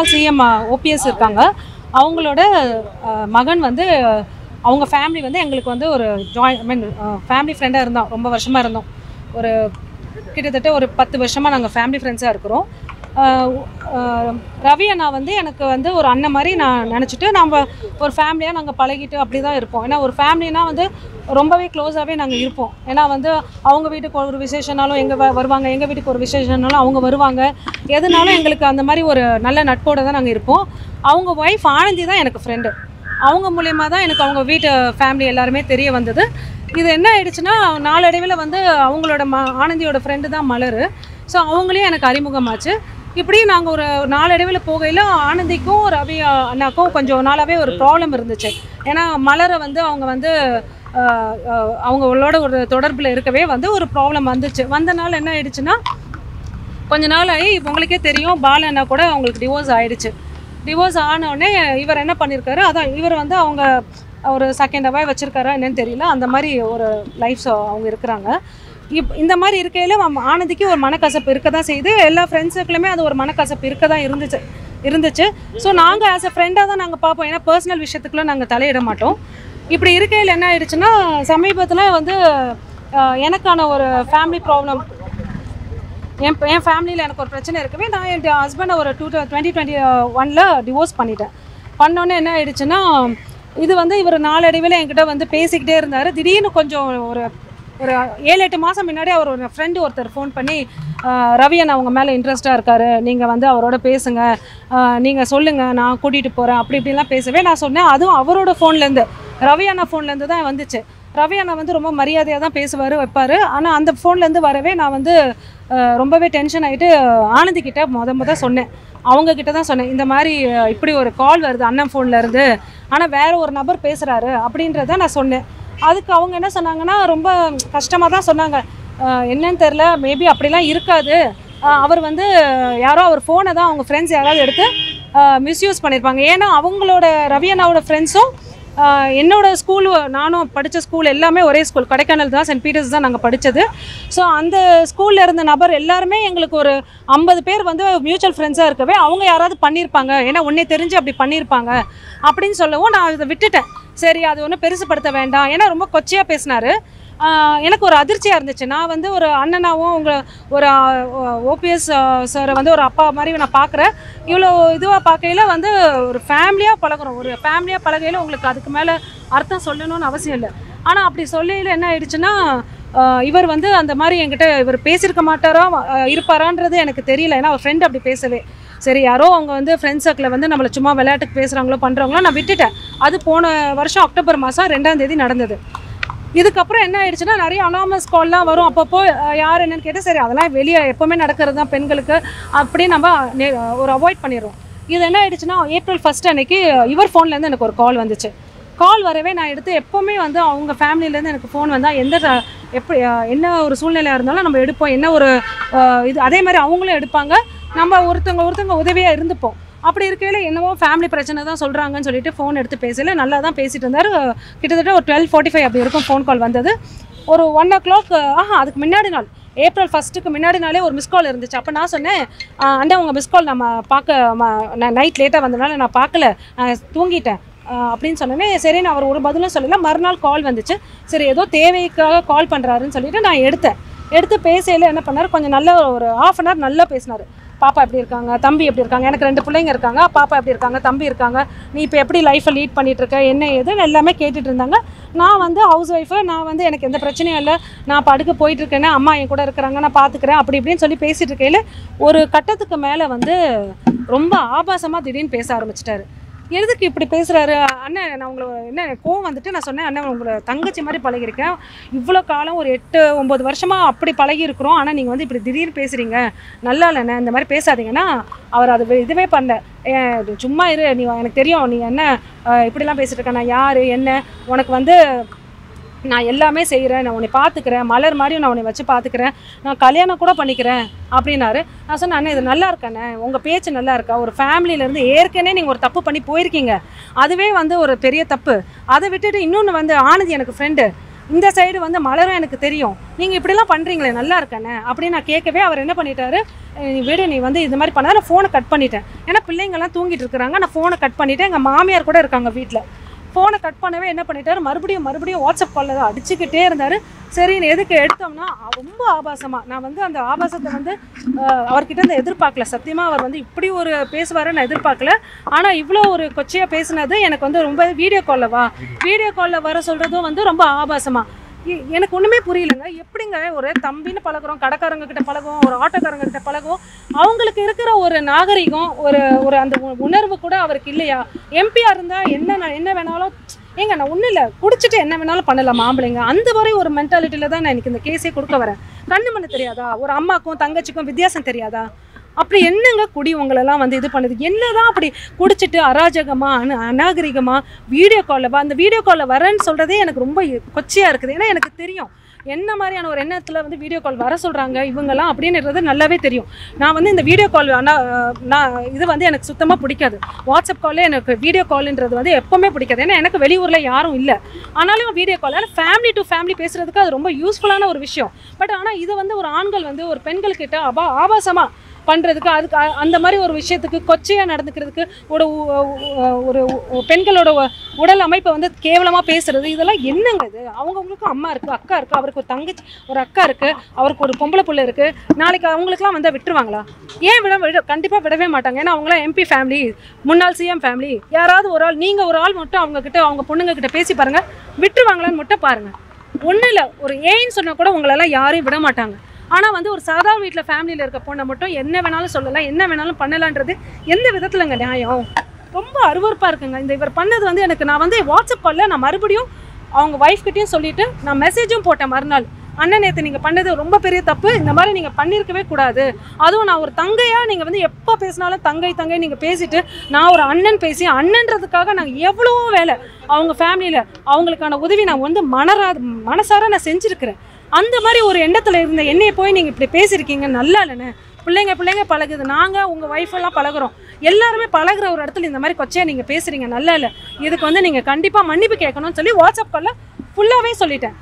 முன்னாள் CM OPS இருக்காங்க. அவங்களோட மகன் வந்து அவங்க ஃபேமிலி வந்து எங்களுக்கு வந்து ஒரு ஜாயின் ஐ மீன் ஃபேமிலி ஃப்ரெண்டாக இருந்தோம் ரொம்ப வருஷமாக இருந்தோம். ஒரு கிட்டத்தட்ட ஒரு பத்து வருஷமாக நாங்கள் ஃபேமிலி ஃப்ரெண்ட்ஸாக இருக்கிறோம். ரவி அண்ணா வந்து எனக்கு வந்து ஒரு அண்ணன் மாதிரி நான் நினச்சிட்டு நம்ம ஒரு ஃபேமிலியாக நாங்கள் பழகிட்டு அப்படி தான் இருப்போம். ஏன்னா ஒரு ஃபேமிலினா வந்து ரொம்பவே க்ளோஸாகவே நாங்கள் இருப்போம். ஏன்னா வந்து அவங்க வீட்டுக்கு ஒரு விசேஷனாலும் எங்கள் வருவாங்க. எங்கள் வீட்டுக்கு ஒரு விசேஷனாலும் அவங்க வருவாங்க. எதுனாலும் எங்களுக்கு அந்த மாதிரி ஒரு நல்ல நட்போடு தான் நாங்கள் இருப்போம். அவங்க ஒய்ஃப் ஆனந்தி தான் எனக்கு ஃப்ரெண்டு அவங்க மூலயமா தான் எனக்கு அவங்க வீட்டு ஃபேமிலி எல்லாருமே தெரிய வந்தது. இது என்ன ஆயிடுச்சுன்னா நாளடைவில் வந்து அவங்களோட ம ஆனந்தியோட ஃப்ரெண்டு தான் மலர். ஸோ அவங்களையும் எனக்கு அறிமுகமாச்சு. இப்படி நாங்கள் ஒரு நாளடைவில் போகையில் ஆனந்திக்கும் ரவி அண்ணாக்கும் கொஞ்சம் நாளாகவே ஒரு ப்ராப்ளம் இருந்துச்சு. ஏன்னா மலரை வந்து அவங்க வந்து அவங்களோட ஒரு தொடர்பில் இருக்கவே வந்து ஒரு ப்ராப்ளம் வந்துச்சு. வந்தனால என்ன ஆயிடுச்சுன்னா கொஞ்ச நாள் ஆகி உங்களுக்கே தெரியும் பால அண்ணா கூட அவங்களுக்கு டிவோர்ஸ் ஆயிடுச்சு. டிவோர்ஸ் ஆனவுடனே இவர் என்ன பண்ணியிருக்காரு அதான் இவர் வந்து அவங்க ஒரு செகண்ட் அவாய் வச்சுருக்காரா என்னன்னு தெரியல. அந்த மாதிரி ஒரு லைஃப் அவங்க இருக்கிறாங்க. இப் இந்த மாதிரி இருக்கையில் ஆனந்திக்கு ஒரு மனக்கசப்பு இருக்க தான் செய்யுது எல்லா ஃப்ரெண்ட்ஸுக்குள்ளுமே அது ஒரு மனக்கசப்பு இருக்க தான் இருந்துச்சு இருந்துச்சு. ஸோ நாங்கள் ஆஸ் அ ஃப்ரெண்டாக தான் நாங்கள் பார்ப்போம். ஏன்னா பர்சனல் விஷயத்துக்குலாம் நாங்கள் தலையிட மாட்டோம். இப்படி இருக்கையில் என்ன ஆயிடுச்சுன்னா சமீபத்தில் வந்து எனக்கான ஒரு ஃபேமிலி ப்ராப்ளம் என் என் ஃபேமிலியில் எனக்கு ஒரு பிரச்சனை இருக்கவே நான் என் ஹஸ்பண்டை ஒரு டூ டுவெண்ட்டி டுவெண்ட்டி ஒனில் டிவோர்ஸ் பண்ணிட்டேன். பண்ணோன்னே என்ன ஆயிடுச்சுன்னா இது வந்து இவர் நாளடைவில் என்கிட்ட வந்து பேசிக்கிட்டே இருந்தார். திடீர்னு கொஞ்சம் ஒரு ஒரு ஏழு எட்டு மாதம் முன்னாடி அவர் ஒரு ஃப்ரெண்டு ஒருத்தர் ஃபோன் பண்ணி ரவியன் அவங்க மேலே இன்ட்ரெஸ்ட்டாக இருக்காரு. நீங்கள் வந்து அவரோட பேசுங்க. நீங்கள் சொல்லுங்கள் நான் கூட்டிகிட்டு போகிறேன் அப்படி இப்படிலாம் பேசவே நான் சொன்னேன். அதுவும் அவரோட ஃபோன்லேருந்து ரவி அண்ணா ஃபோன்லேருந்து தான் வந்துச்சு. ரவி அண்ணா வந்து ரொம்ப மரியாதையாக தான் பேசுவார் வைப்பார். ஆனால் அந்த ஃபோன்லேருந்து வரவே நான் வந்து ரொம்பவே டென்ஷன் ஆகிட்டு ஆனந்திக்கிட்ட முத முத சொன்னேன். அவங்கக்கிட்ட தான் சொன்னேன். இந்த மாதிரி இப்படி ஒரு கால் வருது அண்ணன் ஃபோன்லேருந்து ஆனால் வேறு ஒரு நபர் பேசுகிறாரு அப்படின்றத நான் சொன்னேன். அதுக்கு அவங்க என்ன சொன்னாங்கன்னா ரொம்ப கஷ்டமாக தான் சொன்னாங்க என்னன்னு தெரில மேபி அப்படிலாம் இருக்காது. அவர் வந்து யாரோ அவர் ஃபோனை தான் அவங்க ஃப்ரெண்ட்ஸ் யாராவது எடுத்து மிஸ்யூஸ் பண்ணியிருப்பாங்க ஏன்னா அவங்களோட ரவி அண்ணாவோட ஃப்ரெண்ட்ஸும் என்னோடய என்னோட ஸ்கூல் நானும் படித்த ஸ்கூல் எல்லாமே ஒரே ஸ்கூல் கொடைக்கானல் தான் சென்ட் பீட்டர்ஸ் தான் நாங்கள் படித்தது ஸோ அந்த ஸ்கூலில் இருந்த நபர் எல்லாருமே எங்களுக்கு ஒரு ஐம்பது பேர் வந்து மியூச்சுவல் ஃப்ரெண்ட்ஸாக இருக்கவே அவங்க யாராவது பண்ணியிருப்பாங்க ஏன்னா உன்னே தெரிஞ்சு அப்படி பண்ணியிருப்பாங்க அப்படின்னு சொல்லவும் நான் அதை விட்டுட்டேன். சரி அது ஒன்றும் பெருசுப்படுத்த வேண்டாம். ஏன்னா ரொம்ப கொச்சையாக பேசினாரு. எனக்கு ஒரு அதிர்ச்சியாக இருந்துச்சு. நான் வந்து ஒரு அண்ணனாகவும் உங்கள் ஒரு ஓபிஎஸ் சாரை வந்து ஒரு அப்பா மாதிரி நான் பார்க்குறேன் இவ்வளோ இதுவாக பார்க்கையில் வந்து ஒரு ஃபேமிலியாக பழகுறோம். ஒரு ஃபேமிலியாக பழகையில் உங்களுக்கு அதுக்கு மேலே அர்த்தம் சொல்லணும்னு அவசியம் இல்லை. ஆனால் அப்படி சொல்லையில் என்ன ஆயிடுச்சுன்னா இவர் வந்து அந்த மாதிரி என்கிட்ட இவர் பேசியிருக்க மாட்டாரா இருப்பாரான்றது எனக்கு தெரியல. ஏன்னா அவர் ஃப்ரெண்ட் அப்படி பேசவே. சரி யாரோ அவங்க வந்து ஃப்ரெண்ட்ஸ் சர்க்கிளில் வந்து நம்மளை சும்மா விளையாட்டுக்கு பேசுகிறாங்களோ பண்ணுறாங்களோ நான் விட்டுட்டேன். அது போன வருஷம் அக்டோபர் மாதம் ரெண்டாம் தேதி நடந்தது. இதுக்கப்புறம் என்ன ஆயிடுச்சுன்னா நிறைய அனாமஸ் கால்லாம் வரும். அப்பப்போ யார் என்னன்னு கேட்டால் சரி அதெல்லாம் வெளியே எப்போவுமே நடக்கிறது தான் பெண்களுக்கு. அப்படி நம்ம நே- ஒரு அவாய்ட் பண்ணிடுறோம். இது என்ன ஆயிடுச்சுன்னா ஏப்ரல் ஃபர்ஸ்ட் அன்னைக்கு இவர் ஃபோன்லேருந்து எனக்கு ஒரு கால் வந்துச்சு. கால் வரவே நான் எடுத்து எப்போவுமே வந்து அவங்க ஃபேமிலியிலேருந்து எனக்கு ஃபோன் வந்தால் எந்த எப்படி என்ன ஒரு சூழ்நிலையாக இருந்தாலும் நம்ம எடுப்போம். என்ன ஒரு இது அதே மாதிரி அவங்களும் எடுப்பாங்க. நம்ம ஒருத்தவங்க ஒருத்தவங்க உதவியாக இருந்துப்போம். அப்படி இருக்கையில் என்னவோ ஃபேமிலி பிரச்சனை தான் சொல்கிறாங்கன்னு சொல்லிட்டு ஃபோன் எடுத்து பேசல. நல்லா தான் பேசிகிட்டு இருந்தார். கிட்டத்தட்ட ஒரு டுவெல் ஃபார்ட்டி ஃபைவ் அப்படி இருக்கும் ஃபோன் கால் வந்தது. ஒரு ஒன் ஓ கிளாக் ஆஹா அதுக்கு முன்னாடி நாள். ஏப்ரல் ஃபஸ்ட்டுக்கு முன்னாடி நாளே ஒரு மிஸ் கால் இருந்துச்சு. அப்போ நான் சொன்னேன் "ஆ, உங்கள் மிஸ் கால் நம்ம பார்க்க நைட் லேட்டாக வந்தனால நான் பார்க்கல. நான் தூங்கிட்டேன். அப்படின்னு சொன்னோன்னே சரி நான் அவர் ஒரு பதிலும் சொல்லலை. மறுநாள் கால் வந்துச்சு. சரி ஏதோ தேவைக்காக கால் பண்ணுறாருன்னு சொல்லிட்டு நான் எடுத்தேன். எடுத்து பேசையில் என்ன பண்ணார்? கொஞ்சம் நல்ல ஒரு ஆஃப் அன் ஹவர் நல்லா பேசினார். பாப்பா எப்படி இருக்காங்க? தம்பி எப்படி இருக்காங்க? எனக்கு ரெண்டு பிள்ளைங்க இருக்காங்க. பாப்பா எப்படி இருக்காங்க? தம்பி இருக்காங்க. நீ இப்போ எப்படி லைஃப்பை லீட் பண்ணிகிட்ருக்க இருக்க? என்ன ஏதுன்னு எல்லாமே கேட்டுட்டு இருந்தாங்க. நான் வந்து ஹவுஸ் ஒய்ஃபு நான் வந்து எனக்கு எந்த பிரச்சனையும் இல்லை. நான் படுக்க போயிட்டு இருக்கேன்னு அம்மா என் கூட இருக்கிறாங்க நான் பார்த்துக்கிறேன் அப்படி இப்படின்னு சொல்லி பேசிகிட்டு இருக்கையில் ஒரு கட்டத்துக்கு மேலே வந்து ரொம்ப ஆபாசமாக திடீர்னு பேச ஆரம்பிச்சிட்டாரு. எதுக்கு இப்படி பேசுகிறாரு அண்ணன் நான் உங்களை என்ன கோவம் வந்துட்டு நான் சொன்னேன் அண்ணன் உங்களை தங்கச்சி மாதிரி பழகிருக்கேன் இவ்வளோ காலம் ஒரு எட்டு ஒம்பது வருஷமாக அப்படி பழகிருக்கிறோம் ஆனால் நீங்கள் வந்து இப்படி திடீர்னு பேசுகிறீங்க நல்லா இல்லைண்ணே இந்த மாதிரி பேசாதீங்கன்னா அவர் அது இதுவே பண்ணல. இது சும்மா இரு நீ எனக்கு தெரியும் நீ என்ன இப்படிலாம் பேசிட்டு இருக்க நான் யார் என்ன உனக்கு வந்து நான் எல்லாமே செய்கிறேன் நான் உன்னை பார்த்துக்கிறேன் மலர் மாதிரியும் நான் உன்னை வச்சு பார்த்துக்கிறேன் நான் கல்யாணம் கூட பண்ணிக்கிறேன் அப்படின்னாரு. நான் சொன்னேன் அண்ணன் இது நல்லா இருக்கண்ணே உங்கள் பேச்சு நல்லா இருக்கா? ஒரு ஃபேமிலியிலேருந்து ஏற்கனவே நீங்கள் ஒரு தப்பு பண்ணி போயிருக்கீங்க. அதுவே வந்து ஒரு பெரிய தப்பு. அதை விட்டுட்டு இன்னொன்று வந்து ஆனது எனக்கு ஃப்ரெண்டு இந்த சைடு வந்து மலரும் எனக்கு தெரியும். நீங்கள் இப்படிலாம் பண்ணுறீங்களே நல்லா இருக்கண்ணே அப்படின்னு நான் கேட்கவே அவர் என்ன பண்ணிட்டாரு நீ விடு நீ வந்து இது மாதிரி பண்ணாத. நான் ஃபோனை கட் பண்ணிட்டேன். ஏன்னா பிள்ளைங்கள்லாம் தூங்கிட்டு இருக்கிறாங்க. நான் ஃபோனை கட் பண்ணிவிட்டேன் எங்கள் மாமியார் கூட இருக்காங்க வீட்டில் ஃபோனை கட் பண்ணவே என்ன பண்ணிட்டாரு? மறுபடியும் மறுபடியும் வாட்ஸ்அப் காலில் தான் அடிச்சுக்கிட்டே இருந்தார். சரின்னு எதுக்கு எடுத்தோம்னா ரொம்ப ஆபாசமாக நான் வந்து அந்த ஆபாசத்தை வந்து அவர்கிட்ட இருந்து எதிர்பார்க்கல. சத்தியமாக அவர் வந்து இப்படி ஒரு பேசுவாருன்னு நான் எதிர்பார்க்கல. ஆனால் இவ்வளோ ஒரு கொச்சையாக பேசினது எனக்கு வந்து ரொம்ப வீடியோ காலில் வா. வீடியோ காலில் வர சொல்கிறதும் வந்து ரொம்ப ஆபாசமாக எனக்கு ஒன்றுமே புரியலங்க. எப்படிங்க ஒரு தம்பின்னு பழகுறோம் கடைக்காரங்க கிட்ட பழகுவோம் ஒரு ஆட்டோக்காரங்க கிட்ட பழகுவோம் அவங்களுக்கு இருக்கிற ஒரு நாகரிகம் ஒரு ஒரு அந்த உணர்வு கூட அவருக்கு இல்லையா? எம்பியாக இருந்தால் என்ன நான் என்ன வேணாலும் ஏங்க நான் ஒன்றும் இல்லை குடிச்சிட்டு என்ன வேணாலும் பண்ணலாம் ஆம்பளைங்க அந்த வரை ஒரு மென்டாலிட்டியில் தான் நான் எனக்கு இந்த கேஸே கொடுக்க வரேன். கண்ணு மண்ணு தெரியாதா? ஒரு அம்மாக்கும் தங்கச்சிக்கும் வித்தியாசம் தெரியாதா? அப்படி என்னங்க குடி உங்களெல்லாம் வந்து இது பண்ணுது? என்னதான் அப்படி குடிச்சிட்டு அராஜகமா அனு அநாகரிகமா வீடியோ காலில் அந்த வீடியோ காலில் வரேன்னு சொல்கிறதே எனக்கு ரொம்ப கொச்சையாக இருக்குது. ஏன்னா எனக்கு தெரியும். என்ன மாதிரியான ஒரு எண்ணத்தில் வந்து வீடியோ கால் வர சொல்கிறாங்க இவங்கெல்லாம் அப்படின்றது நல்லாவே தெரியும். நான் வந்து இந்த வீடியோ கால் நான் இது வந்து எனக்கு சுத்தமாக பிடிக்காது. வாட்ஸ்அப் காலே எனக்கு வீடியோ கால்ன்றது வந்து எப்போவுமே பிடிக்காது. ஏன்னா எனக்கு வெளியூரில் யாரும் இல்லை. ஆனாலும் வீடியோ கால் ஆனால் ஃபேமிலி டு ஃபேமிலி பேசுகிறதுக்கு அது ரொம்ப யூஸ்ஃபுல்லான ஒரு விஷயம். பட் ஆனால் இது வந்து ஒரு ஆண்கள் வந்து ஒரு பெண்கள்கிட்ட அபா ஆபாசமாக பண்ணுறதுக்கு அதுக்கு அந்த மாதிரி ஒரு விஷயத்துக்கு கொச்சையாக நடந்துக்கிறதுக்கு ஒரு ஒரு பெண்களோட உடல் அமைப்பை வந்து கேவலமாக பேசுறது இதெல்லாம் என்னங்க இது? அவங்கவுங்களுக்கும் அம்மா இருக்குது அக்கா இருக்குது அவருக்கு ஒரு தங்கச்சி ஒரு அக்கா இருக்குது அவருக்கு ஒரு பொம்பளை பிள்ளை இருக்குது நாளைக்கு அவங்களுக்குலாம் வந்தால் விட்டுருவாங்களா? ஏன் விட விட கண்டிப்பாக விடவே மாட்டாங்க. ஏன்னா அவங்களாம் எம்பி ஃபேமிலி முன்னாள் சிஎம் ஃபேமிலி யாராவது ஒரு ஆள் நீங்கள் ஒரு ஆள் மட்டும் அவங்கக்கிட்ட அவங்க பொண்ணுங்க கிட்ட பேசி பாருங்கள் விட்டுருவாங்களான்னு மட்டும் பாருங்கள் ஒன்றும் இல்லை. ஒரு ஏன்னு சொன்னால் கூட உங்களெல்லாம் யாரையும் விட மாட்டாங்க. ஆனால் வந்து ஒரு சாதாரண வீட்டில் ஃபேமிலியில் இருக்க பொண்ணை மட்டும் என்ன வேணாலும் சொல்லலாம் என்ன வேணாலும் பண்ணலான்றது எந்த விதத்துலங்க நியாயம்? ரொம்ப அருவருப்பாக இருக்குங்க. இந்த இவர் பண்ணது வந்து எனக்கு நான் வந்து வாட்ஸ்அப் காலில் நான் மறுபடியும் அவங்க ஒய்ஃப் கிட்டயும் சொல்லிட்டு நான் மெசேஜும் போட்டேன் மறுநாள். அண்ணன் நேற்று நீங்கள் பண்ணது ரொம்ப பெரிய தப்பு. இந்த மாதிரி நீங்கள் பண்ணியிருக்கவே கூடாது. அதுவும் நான் ஒரு தங்கையாக நீங்கள் வந்து எப்போ பேசினாலும் தங்கை தங்கை நீங்கள் பேசிட்டு நான் ஒரு அண்ணன் பேசி அண்ணன்றதுக்காக நாங்கள் எவ்வளவோ வேலை அவங்க ஃபேமிலியில் அவங்களுக்கான உதவி நான் வந்து மனரா மனசார நான் செஞ்சுருக்கிறேன். அந்த மாதிரி ஒரு எண்ணத்தில் இருந்த என்னையை போய் நீங்கள் இப்படி பேசியிருக்கீங்க நல்லா இல்லைண்ணே. பிள்ளைங்க பிள்ளைங்க பழகுது. நாங்கள் உங்கள் ஒய்ஃப் எல்லாம் பழகுறோம். எல்லாருமே பழகுற ஒரு இடத்துல இந்த மாதிரி கொச்சையாக நீங்கள் பேசுகிறீங்க நல்லா இல்லை. இதுக்கு வந்து நீங்கள் கண்டிப்பாக மன்னிப்பு கேட்கணும்னு சொல்லி வாட்ஸ்அப் காலில் ஃபுல்லாகவே சொல்லிட்டேன்.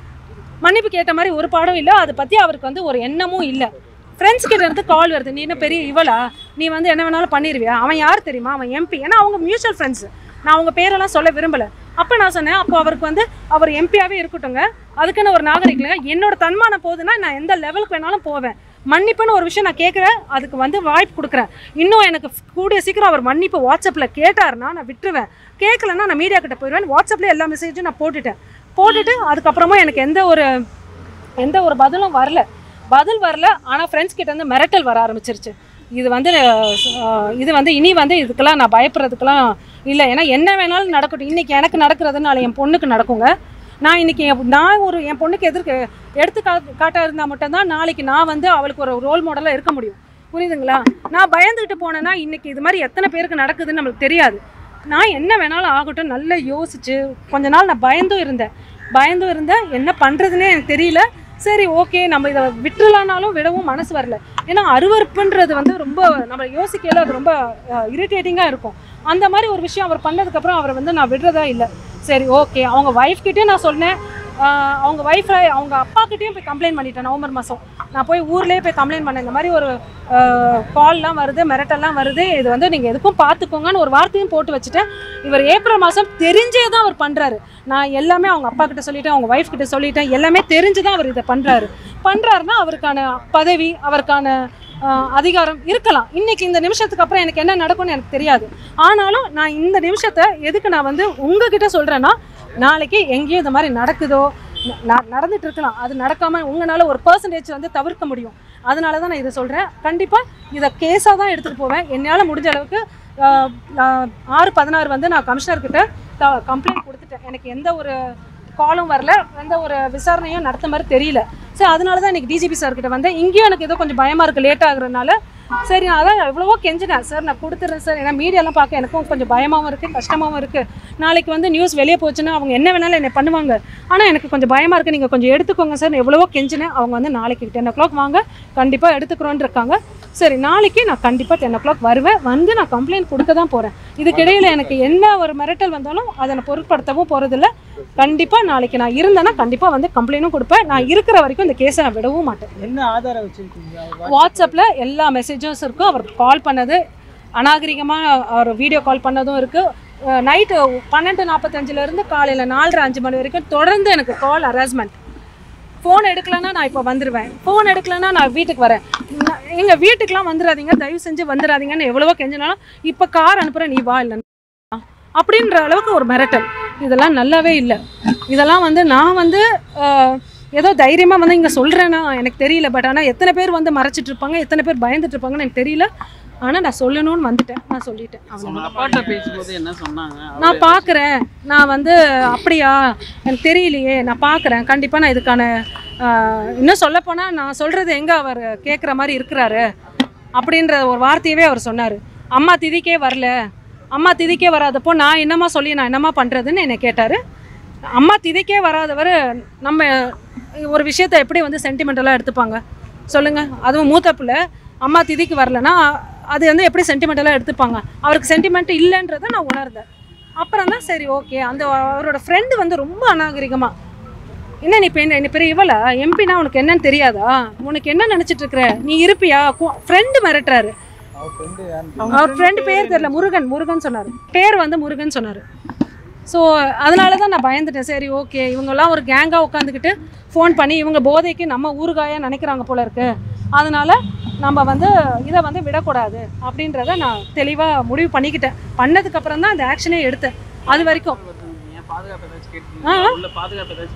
மன்னிப்பு கேட்ட மாதிரி ஒரு பாடம் இல்லை. அதை பற்றி அவருக்கு வந்து ஒரு எண்ணமும் இல்லை. ஃப்ரெண்ட்ஸ் கிட்ட இருந்து கால் வருது. நீ என்ன பெரிய இவளா? நீ வந்து என்ன வேணாலும் பண்ணிடுவியா அவன் யார் தெரியுமா? அவன் எம்பி ஏன்னா அவங்க மியூச்சுவல் ஃப்ரெண்ட்ஸ் நான் அவங்க பேரெல்லாம் சொல்ல விரும்பலை. அப்போ நான் சொன்னேன் அப்போ அவருக்கு வந்து அவர் எம்பியாகவே இருக்கட்டுங்க அதுக்குன்னு ஒரு நாகரிகங்க. என்னோட தன்மானம் போகுதுன்னா நான் எந்த லெவலுக்கு வேணாலும் போவேன். மன்னிப்புன்னு ஒரு விஷயம் நான் கேட்குறேன். அதுக்கு வந்து வாய்ப்பு கொடுக்குறேன். இன்னும் எனக்கு கூடிய சீக்கிரம் அவர் மன்னிப்பு வாட்ஸ்அப்பில் கேட்டாருன்னா நான் விட்டுருவேன். கேட்கலன்னா நான் மீடியா கிட்ட போயிடுவேன். வாட்ஸ்அப்பில் எல்லா மெசேஜும் நான் போட்டுட்டேன். போட்டுட்டு அதுக்கப்புறமா எனக்கு எந்த ஒரு எந்த ஒரு பதிலும் வரல. பதில் வரல. ஆனால் ஃப்ரெண்ட்ஸ் கிட்டேருந்து மிரட்டல் வர ஆரம்பிச்சிருச்சு. இது வந்து இது வந்து இனி வந்து இதுக்கெல்லாம் நான் பயப்படுறதுக்கெல்லாம் இல்லை ஏன்னா என்ன வேணாலும் நடக்கட்டும். இன்னைக்கு எனக்கு நடக்கிறதுனால என் பொண்ணுக்கு நடக்குங்க. நான் இன்னைக்கு என் நான் ஒரு என் பொண்ணுக்கு எதிர்க்கு எடுத்து கா காட்டாக இருந்தால் மட்டும்தான் நாளைக்கு நான் வந்து அவளுக்கு ஒரு ரோல் மாடலாக இருக்க முடியும். புரியுதுங்களா? நான் பயந்துக்கிட்டு போனேன்னா இன்றைக்கி இது மாதிரி எத்தனை பேருக்கு நடக்குதுன்னு நம்மளுக்கு தெரியாது. நான் என்ன வேணாலும் ஆகட்டும் நல்லா யோசிச்சு கொஞ்ச நாள் நான் பயந்தும் இருந்தேன். பயந்தும் இருந்தேன். என்ன பண்ணுறதுனே எனக்கு தெரியல. சரி ஓகே நம்ம இதை விட்டுலானாலும் விடவும் மனசு வரல. ஏன்னா அருவருப்புன்றது வந்து ரொம்ப நம்ம யோசிக்கையில் அது ரொம்ப இரிட்டேட்டிங்காக இருக்கும். அந்த மாதிரி ஒரு விஷயம் அவர் பண்ணதுக்கப்புறம் அவரை வந்து நான் விடுறதா இல்லை. சரி ஓகே அவங்க ஒய்ஃப் கிட்டேயும் நான் சொன்னேன். அவங்க ஒய்ஃபை அவங்க அப்பாக்கிட்டேயும் போய் கம்ப்ளைண்ட் பண்ணிட்டேன். நவம்பர் மாதம் நான் போய் ஊர்லேயே போய் கம்ப்ளைண்ட் பண்ணேன். இந்த மாதிரி ஒரு கால்லாம் வருது மிரட்டெல்லாம் வருது. இது வந்து நீங்கள் எதுக்கும் பார்த்துக்கோங்கன்னு ஒரு வார்த்தையும் போட்டு வச்சுட்டேன். இவர் ஏப்ரல் மாதம் தெரிஞ்சே தான் அவர் பண்ணுறாரு நான் எல்லாமே அவங்க அப்பா கிட்ட சொல்லிட்டேன் அவங்க ஒய்ஃப் கிட்ட சொல்லிட்டேன். எல்லாமே தெரிஞ்சு தான் அவர் இதை பண்ணுறாரு பண்ணுறாருன்னா அவருக்கான பதவி அவருக்கான அதிகாரம் இருக்கலாம். இன்னைக்கு இந்த நிமிஷத்துக்கு அப்புறம் எனக்கு என்ன நடக்கும்னு எனக்கு தெரியாது. ஆனாலும் நான் இந்த நிமிஷத்தை எதுக்கு நான் வந்து உங்ககிட்ட சொல்கிறேன்னா நாளைக்கு எங்கேயும் இந்த மாதிரி நடக்குதோ ந- நடந்துட்டு இருக்கலாம். அது நடக்காம உங்களால ஒரு பர்சன்டேஜ் வந்து தவிர்க்க முடியும். அதனால தான் நான் இதை சொல்கிறேன் கண்டிப்பாக இதை கேஸாக தான் எடுத்துகிட்டு போவேன். என்னால் முடிஞ்ச அளவுக்கு ஆறு பதினாறு வந்து நான் கமிஷனர்கிட்ட கம்ப்ளைண்ட் கொடுத்துட்டேன். எனக்கு எந்த ஒரு காலும் வரல எந்த ஒரு விசாரணையும் நடத்த மாதிரி தெரியல. சரி அதனால தான் எனக்கு டிஜிபி சார் கிட்ட வந்தேன். இங்கேயும் எனக்கு ஏதோ கொஞ்சம் பயமாக இருக்குது லேட் ஆகுறதுனால. சரி நான் அதான் எவ்வளவோ கெஞ்சினேன். சார் நான் கொடுத்துறேன் சார் ஏன்னா மீடியாலாம் பார்க்க எனக்கும் கொஞ்சம் பயமாகவும் இருக்குது கஷ்டமாகவும் இருக்குது நாளைக்கு வந்து நியூஸ் வெளியே போச்சுன்னா அவங்க என்ன வேணாலும் என்ன பண்ணுவாங்க. ஆனால் எனக்கு கொஞ்சம் பயமாக இருக்குது நீங்கள் கொஞ்சம் எடுத்துக்கோங்க சார் எவ்வளவோ கெஞ்சினேன். அவங்க வந்து நாளைக்கு டென் ஓ கிளாக் வாங்க. கண்டிப்பாக எடுத்துக்கிறோன்னு இருக்காங்க. சரி நாளைக்கு நான் கண்டிப்பாக டென் ஓ கிளாக் வருவேன். வந்து நான் கம்ப்ளைண்ட் கொடுக்க தான் போகிறேன் இதுக்கிடையில் எனக்கு என்ன ஒரு மிரட்டல் வந்தாலும் அதை நான் பொருட்படுத்தவும் போகிறதில்ல கண்டிப்பாக நாளைக்கு நான் இருந்தேன்னா கண்டிப்பாக வந்து கம்ப்ளைண்ட்டும் கொடுப்பேன். நான் இருக்கிற வரைக்கும் இந்த கேஸை நான் விடவும் மாட்டேன். என்ன ஆதாரம் வச்சிருக்கீங்க? வாட்ஸ்அப்பில்? எல்லா மெசேஜஸ் இருக்கும் அவர் கால் பண்ணது அநாகரிகமாக அவர் வீடியோ கால் பண்ணதும் இருக்குது நைட்டு பன்னெண்டு நாற்பத்தஞ்சிலேருந்து காலையில் நாலரை அஞ்சு மணி வரைக்கும் தொடர்ந்து எனக்கு கால் ஹராஸ்மெண்ட் ஃபோன் எடுக்கலைன்னா நான் இப்போ வந்துடுவேன் ஃபோன் எடுக்கலைன்னா நான் வீட்டுக்கு வரேன். எங்கள் வீட்டுக்கெலாம் வந்துடாதீங்க தயவு செஞ்சு வந்துடாதீங்கன்னு எவ்வளவோ கெஞ்சினாலும் இப்போ கார் அனுப்புகிறேன் நீ வா இல்லை. அப்படின்ற அளவுக்கு ஒரு மிரட்டல். இதெல்லாம் நல்லாவே இல்லை. இதெல்லாம் வந்து நான் வந்து ஏதோ தைரியமாக வந்து இங்கே சொல்கிறேன்னா எனக்கு தெரியல. பட் ஆனால் எத்தனை பேர் வந்து மறைச்சிட்டு இருப்பாங்க எத்தனை பேர் பயந்துட்டு இருப்பாங்கன்னு எனக்கு தெரியல. ஆனால் நான் சொல்லணும்னு வந்துட்டேன். நான் சொல்லிட்டேன். அப்பாட்ட பேசும்போது என்ன சொன்னாங்க? நான் பார்க்குறேன் நான் வந்து அப்படியா? எனக்கு தெரியலையே. நான் பார்க்குறேன் கண்டிப்பாக நான் இதுக்கான இன்னும் சொல்லப்போனால் நான் சொல்கிறது எங்கே அவர் கேட்குற மாதிரி இருக்கிறாரு? அப்படின்ற ஒரு வார்த்தையவே அவர் சொன்னார். அம்மா திதிக்கே வரல. அம்மா திதிக்கே வராதப்போ நான் என்னம்மா சொல்லி நான் என்னம்மா பண்ணுறதுன்னு என்னை கேட்டார். அம்மா திதிக்கே வராதவர் நம்ம ஒரு விஷயத்தை எப்படி வந்து சென்டிமெண்டலாக எடுத்துப்பாங்க? சொல்லுங்கள் அதுவும் மூத்த பிள்ளை அம்மா திதிக்கு வரலன்னா அது வந்து எப்படி சென்டிமெண்டலாக எடுத்துப்பாங்க? அவருக்கு சென்டிமெண்ட் இல்லைன்றதை நான் உணர்ந்தேன். அப்புறம் தான் சரி ஓகே அந்த அவரோட ஃப்ரெண்டு வந்து ரொம்ப அநாகரிகமாக என்ன நீ பெண் நீ பெரிய இவளா? எம்பினா உனக்கு என்னன்னு தெரியாதா? உனக்கு என்ன நினச்சிட்டு இருக்கிற? நீ இருப்பியா? ஃப்ரெண்டு மிரட்டுறாரு. அவர் ஃப்ரெண்டு பேர் தெரியல முருகன் முருகன் சொன்னார். பேர் வந்து முருகன் சொன்னார். ஸோ அதனால தான் நான் பயந்துட்டேன். சரி ஓகே இவங்கெல்லாம் ஒரு கேங்காக உட்காந்துக்கிட்டு ஃபோன் பண்ணி இவங்க போதைக்கு நம்ம ஊறுகாயாக நினைக்கிறாங்க போல இருக்கு. அதனால் நம்ம வந்து இதை வந்து விடக்கூடாது அப்படின்றத நான் தெளிவாக முடிவு பண்ணிக்கிட்டேன். பண்ணதுக்கப்புறம் தான் அந்த ஆக்ஷனே எடுத்தேன். அது வரைக்கும். பாதுகாப்பு பாதுகாப்பு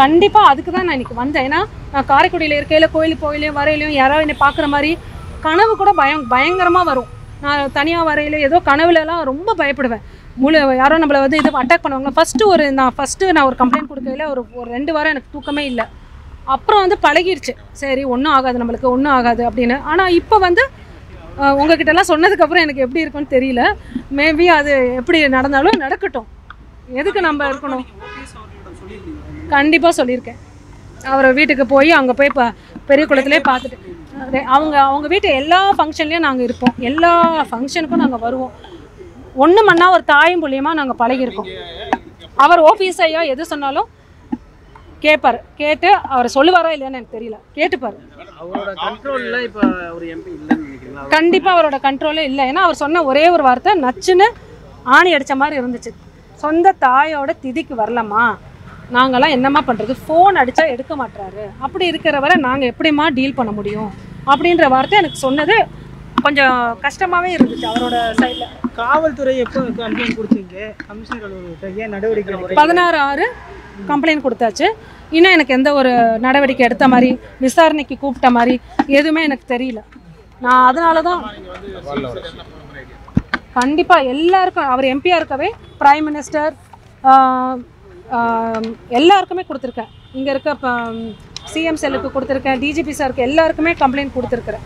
கண்டிப்பாக அதுக்கு தான் நான் இன்னைக்கு வந்தேன். ஏன்னா நான் காரைக்குடியில் இருக்கையில் கோயிலுக்கு போயிலையும் வரையிலையும் யாராவது என்னை பார்க்குற மாதிரி கனவு கூட பயம் பயங்கரமாக வரும். நான் தனியாக வரையில ஏதோ கனவுலலாம் ரொம்ப பயப்படுவேன். முழு யாரோ நம்மளை வந்து இது அட்டாக் பண்ணுவாங்க. ஃபஸ்ட்டு ஒரு நான் ஃபஸ்ட்டு நான் ஒரு கம்ப்ளைண்ட் கொடுக்கையில ஒரு ஒரு ரெண்டு வாரம் எனக்கு தூக்கமே இல்லை. அப்புறம் வந்து பழகிடுச்சு சரி ஒன்றும் ஆகாது நம்மளுக்கு ஒன்றும் ஆகாது அப்படின்னு. ஆனால் இப்போ வந்து உங்ககிட்டலாம் சொன்னதுக்கப்புறம் எனக்கு எப்படி இருக்குன்னு தெரியல. மேபி அது எப்படி நடந்தாலும் நடக்கட்டும். எதுக்கு நம்ம இருக்கணும்? கண்டிப்பாக சொல்லியிருக்கேன். அவரை வீட்டுக்கு போய் அங்கே போய் இப்போ பெரிய குளத்திலே பார்த்துட்டு. அவங்க அவங்க வீட்டு எல்லா ஃபங்க்ஷன்லேயும் நாங்கள் இருப்போம். எல்லா ஃபங்க்ஷனுக்கும் நாங்கள் வருவோம். ஒன்று மண்ணா ஒரு தாயும் புள்ளியமாக நாங்கள் பழகியிருக்கோம். அவர் ஓபிஎஸ் ஐயா எது சொன்னாலும் கேட்பார் கேட்டு அவர் சொல்லுவாரா இல்லையான்னு எனக்கு தெரியல. கேட்டுப்பார். கண்டிப்பாக அவரோட கண்ட்ரோலே இல்லை. ஏன்னா அவர் சொன்ன ஒரே ஒரு வார்த்தை நச்சுன்னு ஆணி அடித்த மாதிரி இருந்துச்சு. சொந்த தாயோட திதிக்கு வரலாமா நாங்களாம் என்னம்மா பண்ணுறது ஃபோன் அடித்தா எடுக்க மாட்றாரு. அப்படி இருக்கிறவரை நாங்கள் எப்படிம்மா டீல் பண்ண முடியும்? அப்படின்ற வார்த்தை எனக்கு சொன்னது கொஞ்சம் கஷ்டமாகவே இருந்துச்சு அவரோட சைடில் காவல்துறை எப்போ கம்ப்ளைண்ட் கொடுத்தீங்க? கமிஷனர் அலுவலகத்தை ஏன் நடவடிக்கை? பதினாறு ஆறு கம்ப்ளைண்ட் கொடுத்தாச்சு. இன்னும் எனக்கு எந்த ஒரு நடவடிக்கை எடுத்த மாதிரி விசாரணைக்கு கூப்பிட்ட மாதிரி எதுவுமே எனக்கு தெரியல. நான் அதனால தான் கண்டிப்பாக எல்லாருக்கும் அவர் எம்பியாக இருக்கவே பிரைம் மினிஸ்டர் எல்லாருக்குமே கொடுத்துருக்கேன். இங்கே இருக்க சிஎம் செல்லுக்கு கொடுத்துருக்கேன் டிஜிபி சாருக்கு எல்லாருக்குமே கம்ப்ளைண்ட் கொடுத்துருக்குறேன்.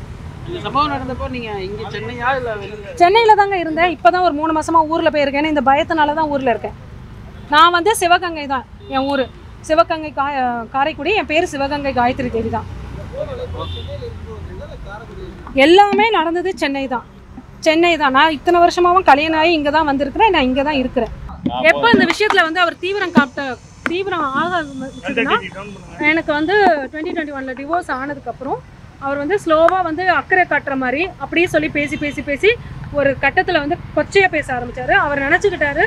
இந்த சம்பவம் நடந்தப்போ நீங்க இங்க சென்னையா இல்ல வெளியில? சென்னையில் தாங்க இருந்தேன். இப்போ தான் ஒரு மூணு மாசமாக ஊரில் போயிருக்கேன் ஏன்னா இந்த பயத்தினால தான் ஊரில் இருக்கேன். நான் வந்து சிவகங்கை தான் என் ஊர். சிவகங்கை கா காரைக்குடி என் பேர் சிவகங்கை காயத்ரி தேவி தான். எல்லாமே நடந்தது சென்னை தான். சென்னை தான். நான் இத்தனை வருஷமாவும் கல்யாணம் ஆகி இங்கே தான் வந்திருக்கிறேன். நான் இங்கே தான் இருக்கிறேன் எப்போ இந்த விஷயத்தில் வந்து அவர் தீவிரம் காட்ட தீவிரம் ஆக எனக்கு வந்து டுவெண்ட்டி டுவெண்ட்டி ஒனில் டிவோர்ஸ் ஆனதுக்கப்புறம் அவர் வந்து ஸ்லோவாக வந்து அக்கறை காட்டுற மாதிரி அப்படியே சொல்லி பேசி பேசி பேசி ஒரு கட்டத்தில் வந்து கொச்சையாக பேச ஆரம்பித்தார் அவர் நினச்சிக்கிட்டாரு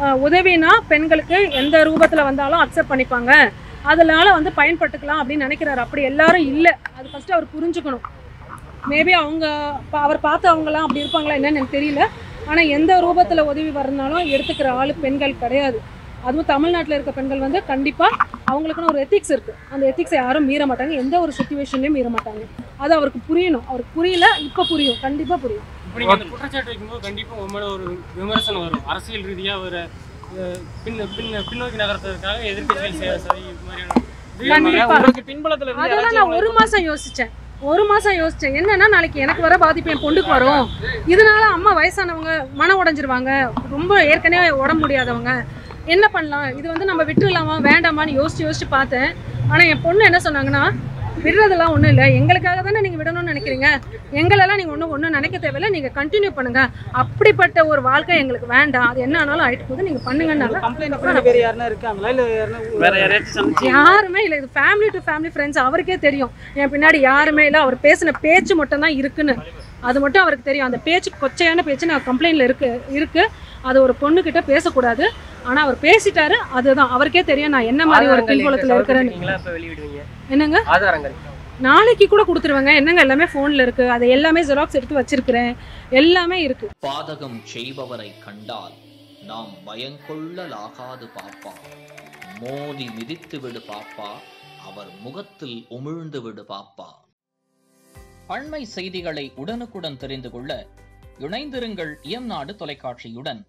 உதவினா பெண்களுக்கு எந்த ரூபத்தில் வந்தாலும் அக்செப்ட் பண்ணிப்பாங்க. அதனால வந்து பயன்பட்டுக்கலாம் அப்படின்னு நினைக்கிறாரு. அப்படி எல்லாரும் இல்லை. அது ஃபஸ்ட்டு அவர் புரிஞ்சுக்கணும். மேபி அவங்க பா- அவர் பார்த்து அவங்களாம் அப்படி இருப்பாங்களா என்னன்னு எனக்கு தெரியல. ஆனால் எந்த ரூபத்தில் உதவி வரனாலும் எடுத்துக்கிற ஆள் பெண்கள் கிடையாது. அதுவும் தமிழ்நாட்டில் இருக்க பெண்கள் வந்து கண்டிப்பாக அவங்களுக்குன்னு ஒரு எத்திக்ஸ் இருக்குது அந்த எத்திக்ஸை யாரும் மீற மாட்டாங்க. எந்த ஒரு சுச்சுவேஷன்லையும் மீற மாட்டாங்க. அது அவருக்கு புரியணும். அவருக்கு புரியல இப்போ புரியும். கண்டிப்பாக புரியும். குற்றச்சாட்டு வைக்கும்போது கண்டிப்பா உங்க மேல ஒரு விமர்சனம் வரும். அரசியல் ரீதியா ஒரு பின் பின் பின்னோக்கி நகர்த்துறதுக்காக எதிர்க்கட்சிகள் செய்யற சரி. இது மாதிரியான பின்புலத்துல அதெல்லாம் நான் ஒரு ஒரு என்னன்னா நாளைக்கு எனக்கு வர பாதிப்பு என் பொண்ணுக்கு வரும். இதனால அம்மா வயசானவங்க மன உடைஞ்சிருவாங்க. ரொம்ப ஏற்கனவே உடம்பு முடியாதவங்க. என்ன பண்ணலாம்? இது வந்து நம்ம விட்டுறலாமா? வேண்டாமான்னு யோசிச்சு யோசிச்சு பார்த்தேன். ஆனா என் பொண்ணு என்ன சொன்னாங்கன்னா விடுறதெல்லாம் ஒன்றும் இல்லை. எங்களுக்காக தானே நீங்கள் விடணும்னு நினைக்கிறீங்க? எங்களெல்லாம் நீங்கள் ஒன்றும் ஒன்றும் நினைக்க தேவையில்லை. நீங்கள் கண்டினியூ பண்ணுங்க. அப்படிப்பட்ட ஒரு வாழ்க்கை எங்களுக்கு வேண்டாம். அது என்ன ஆனாலும் ஆயிட்டு போகுது. நீங்கள் பண்ணுங்கன்னால கம்ப்ளைண்ட் பண்ண வேற யாருன்னா இருக்காங்களா? இல்ல யாருன்னா வேற யாரையாச்சும் சந்திச்சு? யாருமே இல்லை. இது ஃபேமிலி டு ஃபேமிலி ஃப்ரெண்ட்ஸ் அவருக்கே தெரியும். என் பின்னாடி யாருமே இல்லை. அவர் பேசின பேச்சு மட்டும் தான் இருக்குன்னு. அது மட்டும் அவருக்கு தெரியும். அந்த பேச்சு கொச்சையான பேச்சு நான் கம்ப்ளைண்ட்ல இருக்கு இருக்கு. அது ஒரு பொண்ணுகிட்ட பேசக்கூடாது. ஆனா அவர் பேசிட்டாரு அதுதான். அவருக்கே தெரியும் நான் என்ன மாதிரி ஒரு பின்புலத்துல இருக்கிறேன்னு. என்னங்க? ஆதாரங்கள் நாளைக்கு கூட கொடுத்துருவேங்க. என்னங்க எல்லாமே ஃபோனில் இருக்கு. அதை எல்லாமே ஜெராக்ஸ் எடுத்து வச்சிருக்கிறேன். எல்லாமே இருக்கு. பாதகம் செய்பவரை கண்டால் நாம் பயங்கொள்ளலாகாது பாப்பா. மோதி மிதித்து விடு பாப்பா. அவர் முகத்தில் உமிழ்ந்து விடு பாப்பா. அண்மை செய்திகளை உடனுக்குடன் தெரிந்து கொள்ள இணைந்திருங்கள் இயம்நாடு தொலைக்காட்சியுடன்.